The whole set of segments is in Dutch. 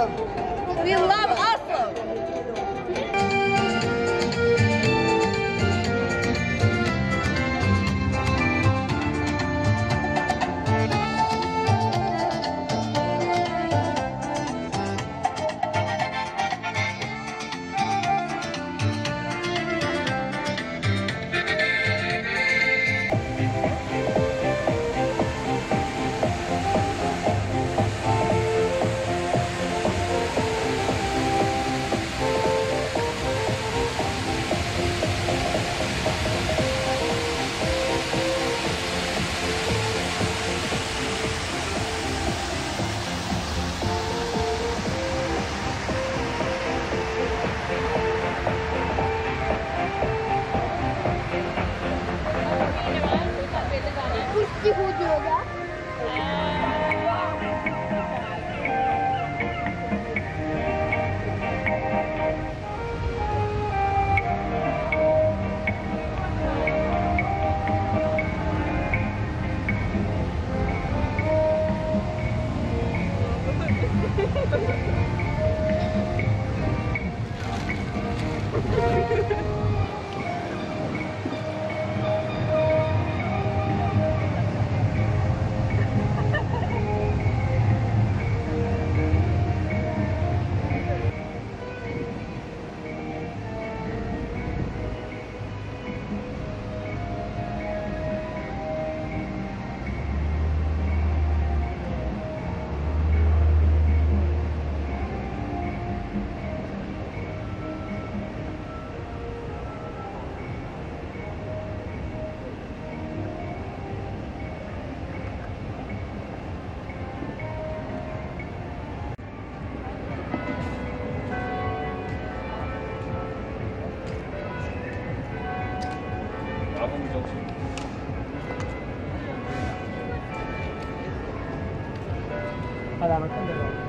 We love 中心。大家能看见吗？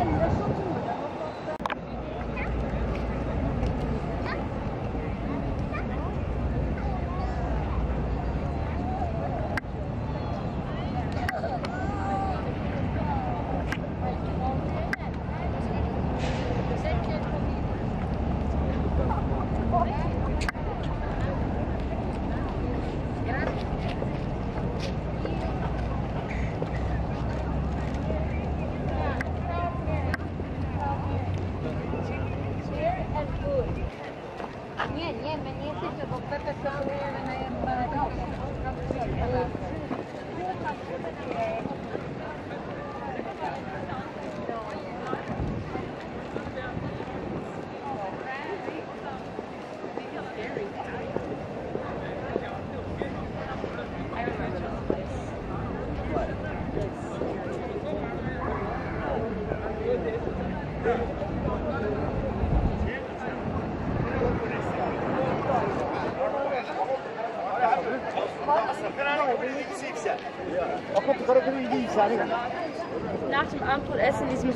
Ay, eso... Nach dem Abendessen diesem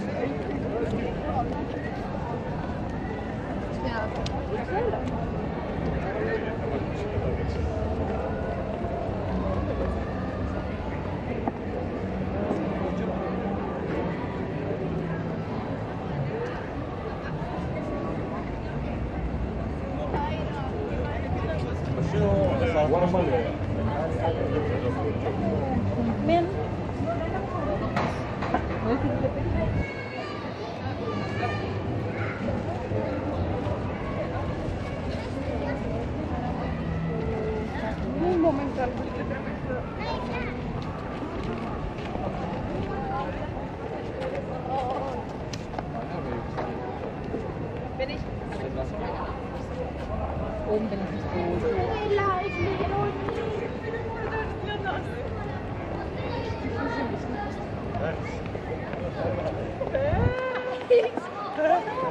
Un momento.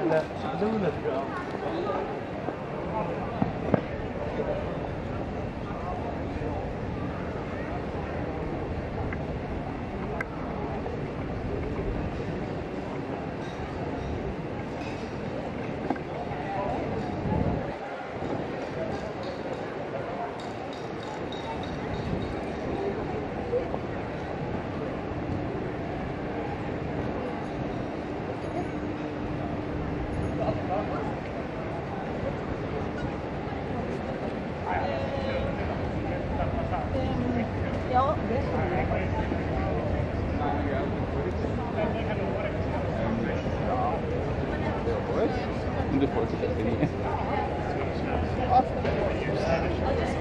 لا شو بدون Yo. Depois? Depois que tá sem